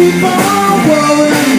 Keep on worrying.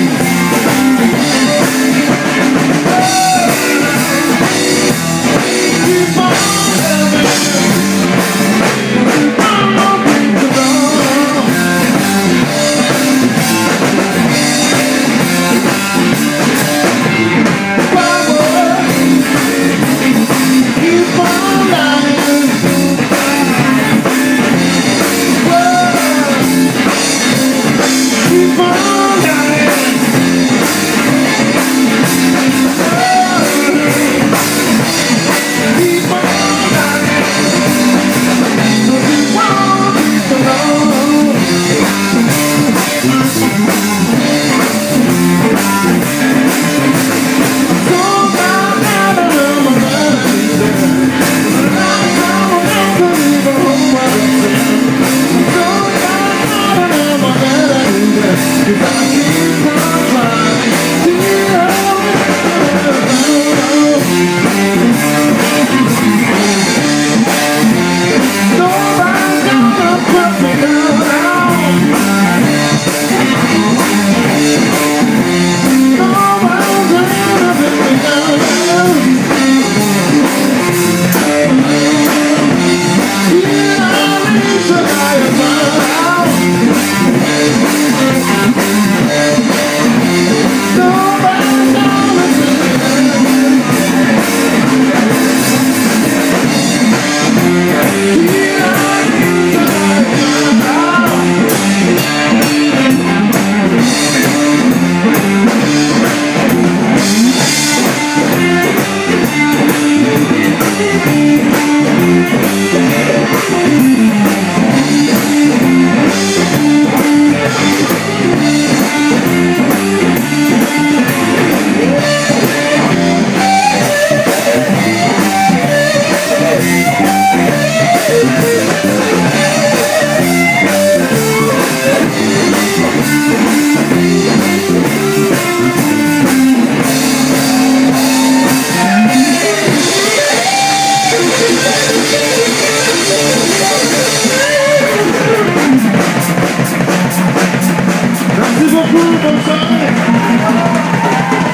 This is a I'm sorry.